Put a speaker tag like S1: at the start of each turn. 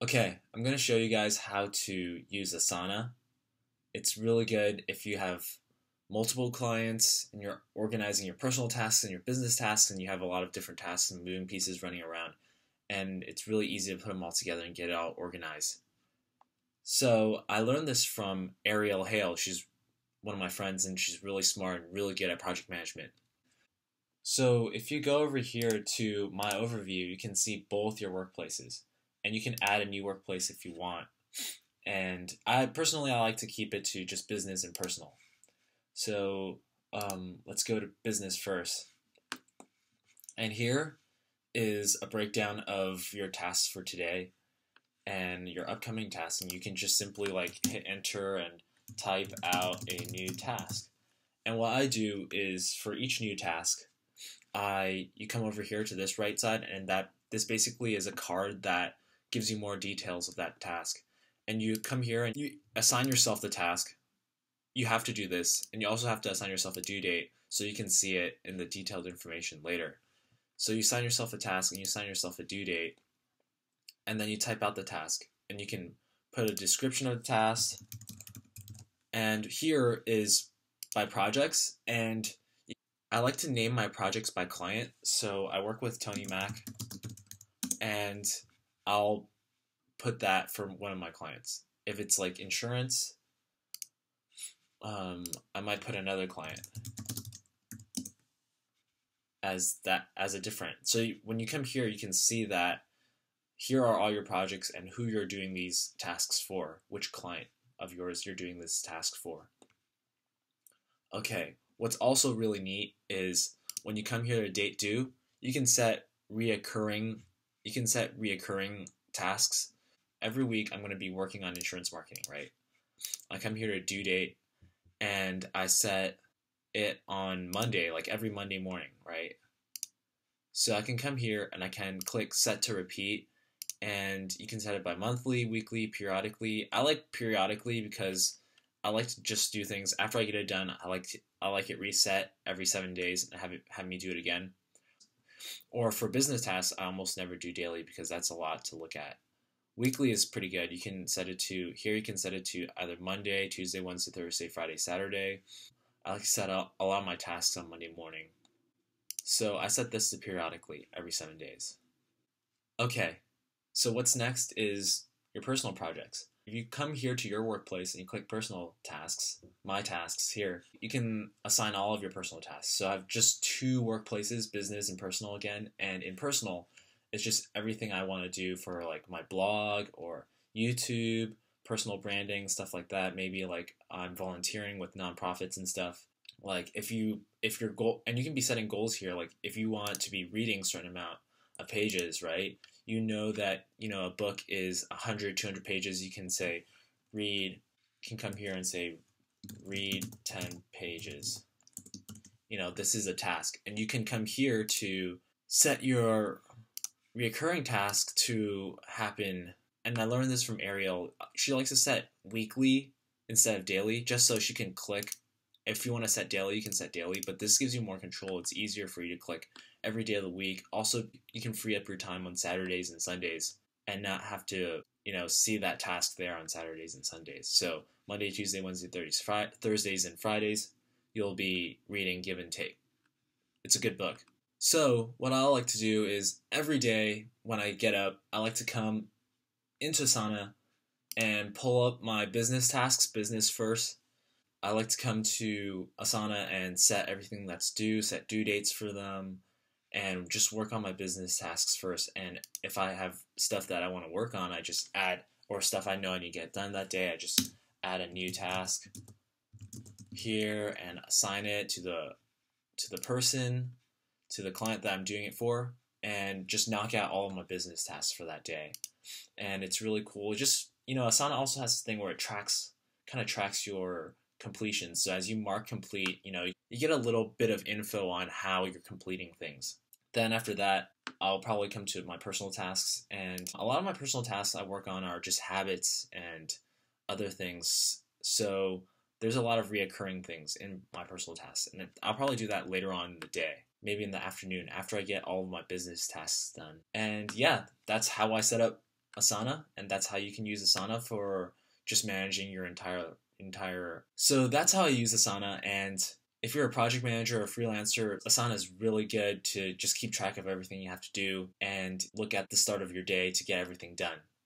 S1: Okay, I'm going to show you guys how to use Asana. It's really good if you have multiple clients and you're organizing your personal tasks and your business tasks and you have a lot of different tasks and moving pieces running around. And it's really easy to put them all together and get it all organized. So I learned this from Ariel Hale. She's one of my friends and she's really smart and really good at project management. So if you go over here to my overview, you can see both your workplaces and you can add a new workplace if you want. And I personally, I like to keep it to just business and personal. So um, let's go to business first. And here is a breakdown of your tasks for today and your upcoming tasks. And you can just simply like hit enter and type out a new task. And what I do is for each new task, I you come over here to this right side and that this basically is a card that gives you more details of that task. And you come here and you assign yourself the task. You have to do this, and you also have to assign yourself a due date so you can see it in the detailed information later. So you assign yourself a task and you assign yourself a due date, and then you type out the task. And you can put a description of the task. And here is by projects, and I like to name my projects by client. So I work with Tony Mack, and I'll put that for one of my clients. If it's like insurance, um, I might put another client as that as a different. So when you come here, you can see that here are all your projects and who you're doing these tasks for, which client of yours you're doing this task for. Okay, what's also really neat is when you come here to date due, you can set reoccurring you can set reoccurring tasks. Every week, I'm going to be working on insurance marketing, right? I come here to due date and I set it on Monday, like every Monday morning, right? So I can come here and I can click set to repeat and you can set it by monthly, weekly, periodically. I like periodically because I like to just do things after I get it done. I like to, I like it reset every seven days and have it have me do it again. Or for business tasks, I almost never do daily because that's a lot to look at. Weekly is pretty good. You can set it to, here you can set it to either Monday, Tuesday, Wednesday, Thursday, Friday, Saturday. I like to set up a lot of my tasks on Monday morning. So I set this to periodically every seven days. Okay, so what's next is your personal projects. If you come here to your workplace and you click personal tasks, my tasks here, you can assign all of your personal tasks. So I have just two workplaces, business and personal again. And in personal, it's just everything I want to do for like my blog or YouTube, personal branding, stuff like that. Maybe like I'm volunteering with nonprofits and stuff. Like if you if your goal and you can be setting goals here, like if you want to be reading a certain amount pages, right? you know that you know a book is 100 200 pages. You can say read can come here and say read 10 pages. You know this is a task. And you can come here to set your recurring task to happen. And i learned this from ariel. She likes to set weekly instead of daily just so she can click if you want to set daily you can set daily but this gives you more control it's easier for you to click every day of the week. Also, you can free up your time on Saturdays and Sundays and not have to, you know, see that task there on Saturdays and Sundays. So Monday, Tuesday, Wednesday, Thursdays, and Fridays, you'll be reading Give and Take. It's a good book. So what I like to do is every day when I get up, I like to come into Asana and pull up my business tasks, business first. I like to come to Asana and set everything that's due, set due dates for them, and just work on my business tasks first. And if I have stuff that I want to work on, I just add, or stuff I know I need to get done that day, I just add a new task here and assign it to the to the person, to the client that I'm doing it for, and just knock out all of my business tasks for that day. And it's really cool. Just you know, Asana also has this thing where it tracks, kind of tracks your completion. So as you mark complete, you know, you get a little bit of info on how you're completing things. Then after that, I'll probably come to my personal tasks. And a lot of my personal tasks I work on are just habits and other things. So there's a lot of reoccurring things in my personal tasks. And I'll probably do that later on in the day, maybe in the afternoon after I get all of my business tasks done. And yeah, that's how I set up Asana, and that's how you can use Asana for just managing your entire entire. So that's how I use Asana, and if you're a project manager or freelancer, Asana is really good to just keep track of everything you have to do and look at the start of your day to get everything done.